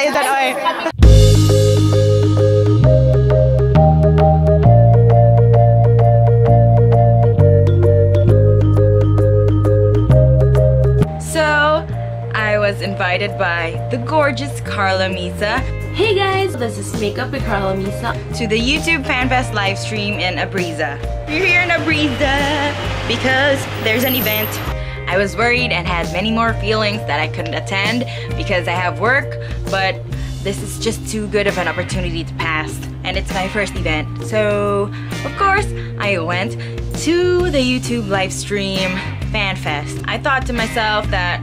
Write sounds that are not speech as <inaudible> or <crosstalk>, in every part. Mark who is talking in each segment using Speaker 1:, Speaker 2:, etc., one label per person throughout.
Speaker 1: tayo dyan, oy. So, I was invited by the gorgeous Karla Misa
Speaker 2: Hey guys, this is Makeup with Karla Misa.
Speaker 1: to the YouTube FanFest live stream in Abreeza. We're here in Abreeza because there's an event. I was worried and had many more feelings that I couldn't attend because I have work, but this is just too good of an opportunity to pass. And it's my first event. So, of course, I went to the YouTube live stream FanFest. I thought to myself that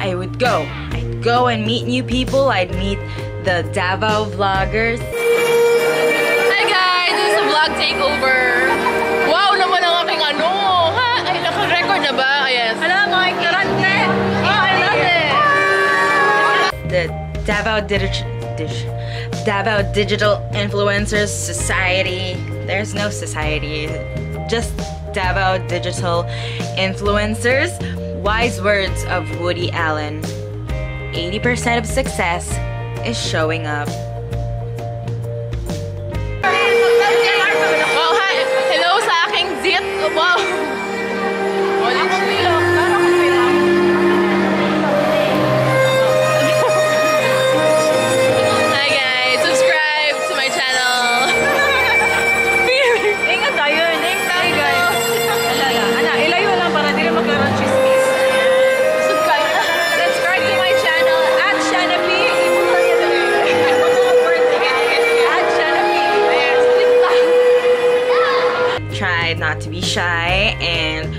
Speaker 1: I would go. I'd go and meet new people. I'd meet the Davao vloggers.
Speaker 2: Hi guys, this is a vlog takeover.
Speaker 1: The Davao Digital Davao Digital Influencers Society. There's no society, just Davao Digital Influencers. Wise words of Woody Allen. 80% of success is showing up.
Speaker 2: Wow, hi. Hello sa aking zit. Wow.
Speaker 1: Tried not to be shy and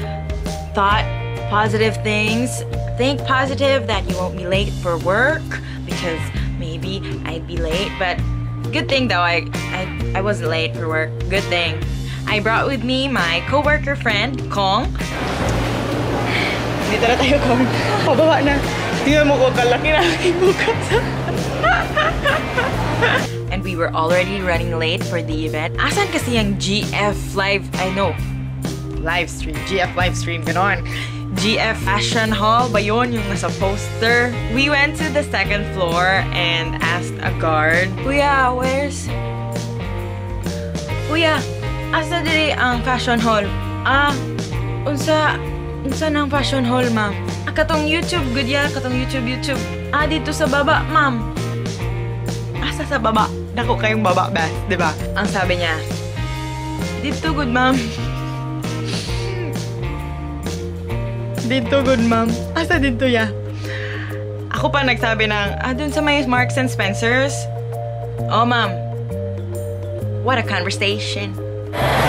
Speaker 1: thought positive things. Think positive that you won't be late for work because maybe I'd be late. But good thing though, I, I, I wasn't late for work. Good thing. I brought with me my coworker friend, Khong. Dito na tayo, Khong. Pababa na. Tingnan mo ko, kalaki na aking bukas. <laughs> and we were already running late for the event. Asan kasi yung GF live, I know, live stream, GF live stream, ganon. GF Fashion Hall ba yun, yung nasa poster? We went to the second floor and asked a guard, Kuya, where's... Kuya, asa dili ang fashion hall? Ah, unsa, unsa ng fashion hall, ma'am? Ah, katong YouTube, good ya, katong YouTube, YouTube. Ah, dito sa baba, ma'am. Asa sa baba? Dako kayong baba, best, ba? Ang sabi niya, dito, good ma'am. <laughs> Dito, good ma'am. Asa dito ya? Ako pa nagsabi ng, ah, dun sa may Marks and Spencers. Oh, ma'am. What a conversation.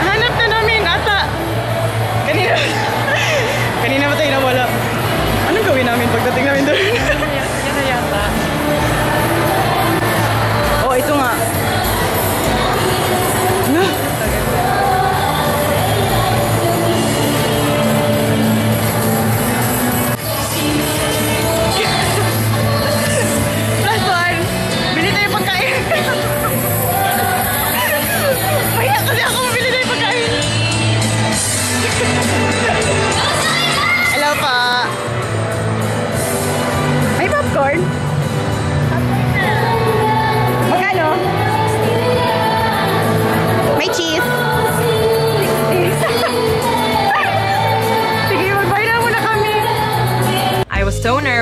Speaker 1: Hanap na namin, ata. Kanina. <laughs> Kanina ba tayo nawala? Anong gawin namin pagdating namin doon? <laughs>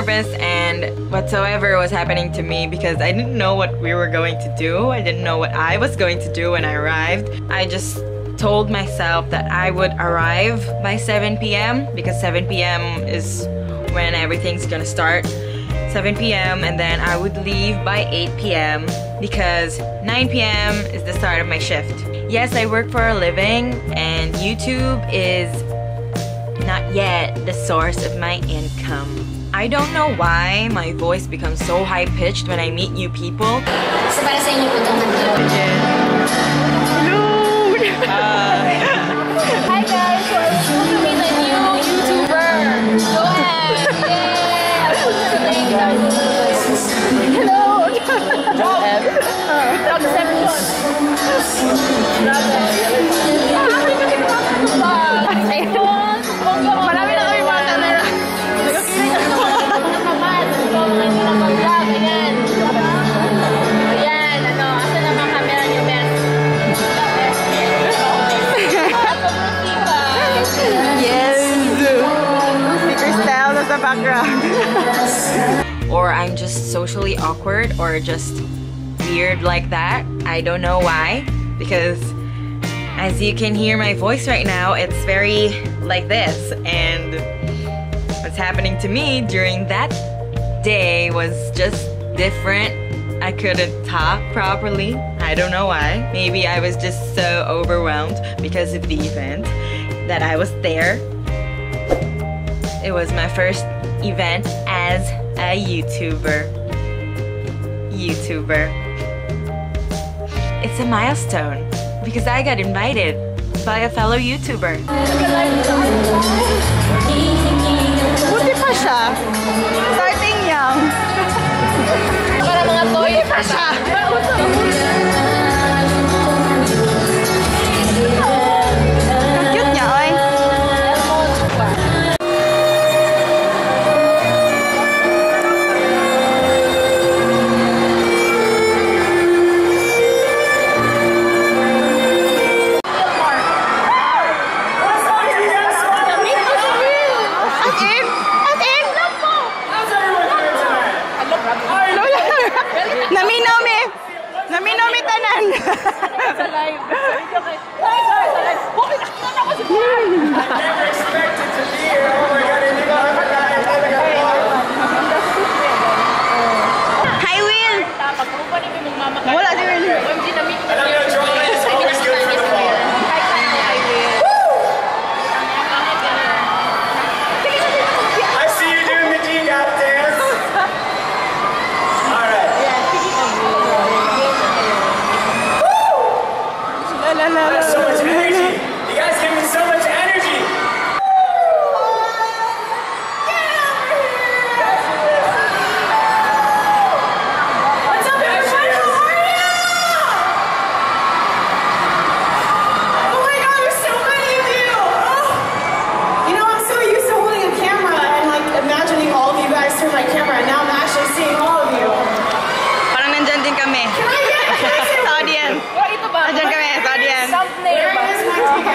Speaker 1: nervous and whatsoever was happening to me because I didn't know what we were going to do. I didn't know what I was going to do when I arrived. I just told myself that I would arrive by 7 p.m. because 7 p.m. is when everything's gonna start. 7 p.m. and then I would leave by 8 p.m. because 9 p.m. is the start of my shift. Yes, I work for a living and YouTube is not yet the source of my income. I don't know why my voice becomes so high-pitched when I meet new people.
Speaker 3: So
Speaker 2: Hi guys, to new YouTuber. Joanne! Yeah! Hello!
Speaker 1: Socially awkward or just weird like that. I don't know why because as you can hear my voice right now, it's very like this and what's happening to me during that day was just different. I couldn't talk properly. I don't know why. Maybe I was just so overwhelmed because of the event that I was there. It was my first event as a YouTuber. YouTuber. It's a milestone because I got invited by a fellow YouTuber.
Speaker 3: Buti pa siya. Starting young.
Speaker 2: Para mga toy.
Speaker 3: Pa siya.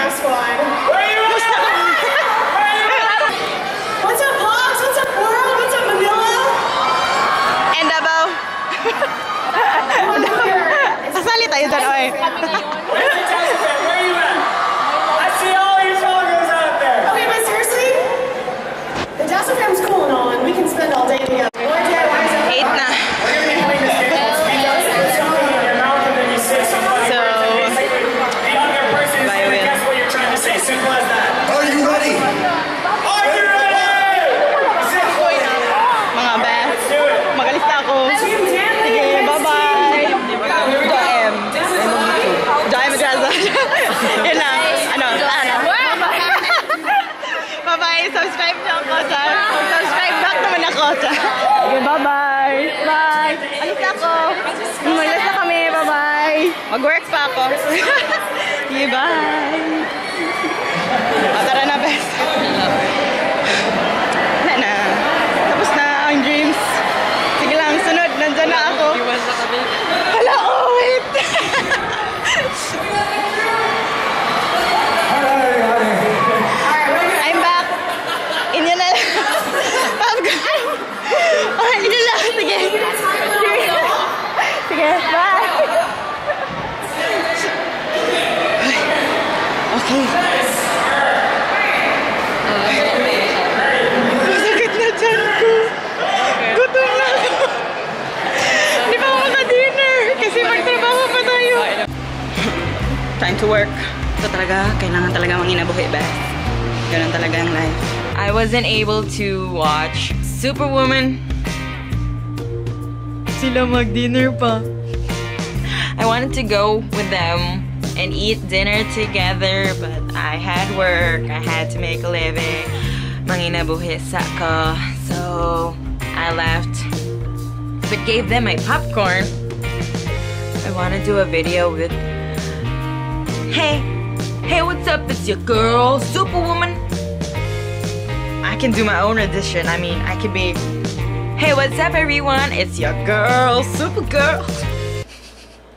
Speaker 4: My T-Gap
Speaker 3: bye-bye. Bye. Alis na ako. Umalis na kami. Bye-bye. Mag-work pa ako. <laughs> Sige, bye. Ah, tara na, best. To work. Ito talaga, kailangan talaga manginabuhi, best. Ganun talaga ang life.
Speaker 1: I wasn't able to watch Superwoman. Sila mag-dinner pa. I wanted to go with them and eat dinner together, but I had work. I had to make a living. Manginabuhi sa ko. So, I left, but gave them my popcorn. I want to do a video with Hey, hey, what's up? It's your girl, Superwoman. I can do my own edition. I mean, I can be, hey, what's up, everyone? It's your girl, Supergirl.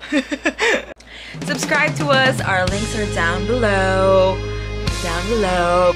Speaker 1: <laughs> Subscribe to us. Our links are down below. Down below.